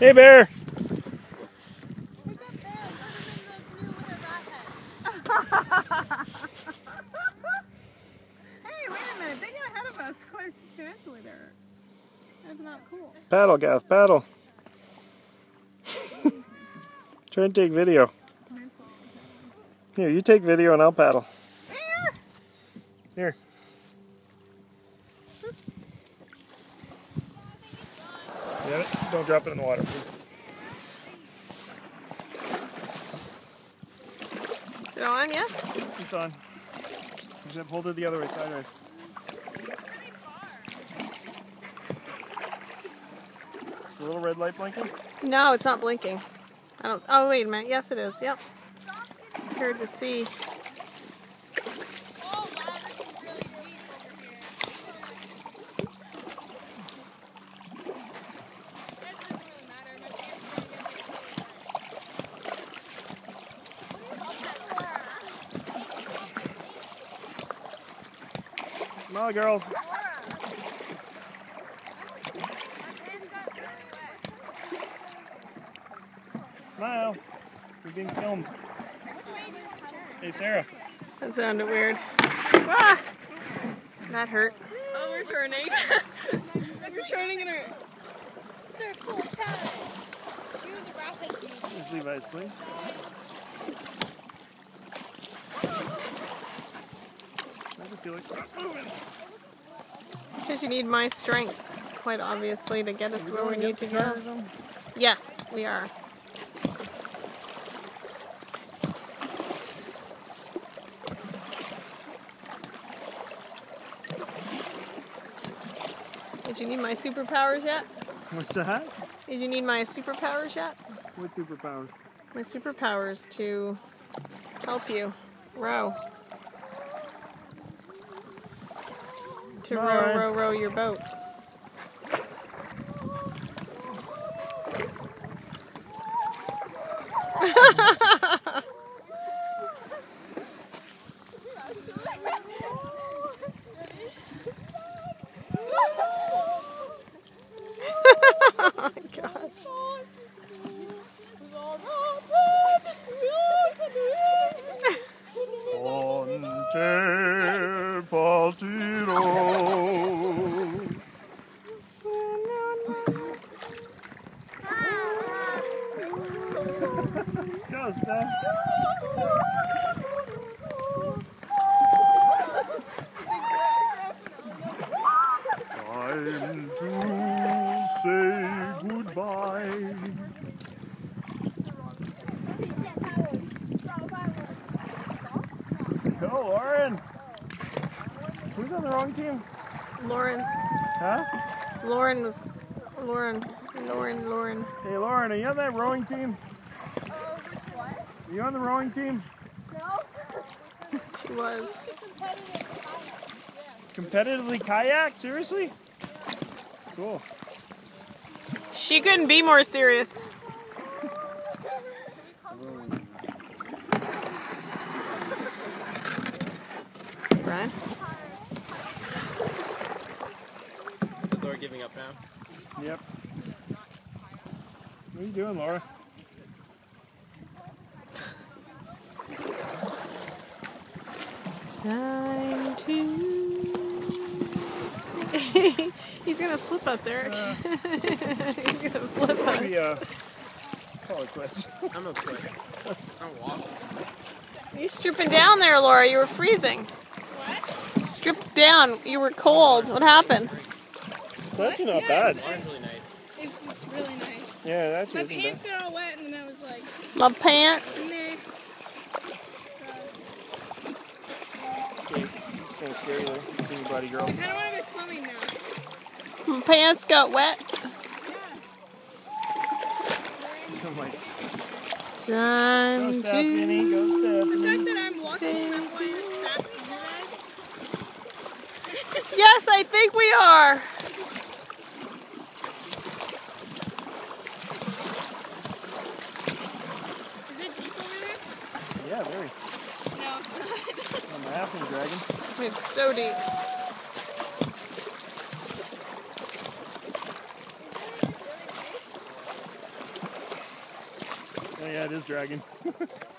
Hey, Bear. Hey, wait a minute. They got ahead of us quite substantially there. That's not cool. Paddle, Gav, paddle. Try and take video. Here, you take video and I'll paddle. Here. Get it? Don't drop it in the water, please. Is it on? Yes? It's on. Just hold it the other way, sideways. Is the little red light blinking? No, it's not blinking. I don't. Oh, wait a minute. Yes, it is. Yep. Just hard to see. Smile, girls. Smile. You're being filmed. Hey, Sarah. That sounded weird. Ah! That hurt. Oh, we're turning. we're turning in our. Circle time. You the rapid. Here's Levi's, please. I just feel like not moving. Because you need my strength, quite obviously, to get us where we need to go. Yes, we are. Did you need my superpowers yet? What's that? Did you need my superpowers yet? What superpowers? My superpowers to help you row. To row, row, row your boat. oh my gosh. Ponte Go, Steph. Time to say goodbye. Go, Lauren. Who's on the wrong team? Lauren, Huh? Lauren was, Lauren, Lauren, Lauren. Hey, Lauren, are you on that rowing team? Which one? Are you on the rowing team? No. She was. Competitively kayak? Seriously? Cool. She couldn't be more serious. Brian? Laura giving up now. Yep. What are you doing, Laura? Time to. see. He's gonna flip us, Eric. Uh. He's gonna flip Maybe, us. uh, call it quits. I'm okay. I'm walking. You stripping down there, Laura? You were freezing. What? Stripped down. You were cold. What happened? It's actually not bad. Lauren's really nice. It, it's really nice. Yeah, it actually My pants bad. got all wet, and then I was like, My pants. nah. It's kind of scary though, being a body girl. I don't want to go swimming now. My pants got wet. I'm like, Time go to. Stephanie, go The fact that I'm walking Say- my way as fast as you guys. Yes, I think we are. Is it deep over there? Yeah, very. No, it's not. I'm asking dragon. It's so deep. Oh yeah, it is dragging.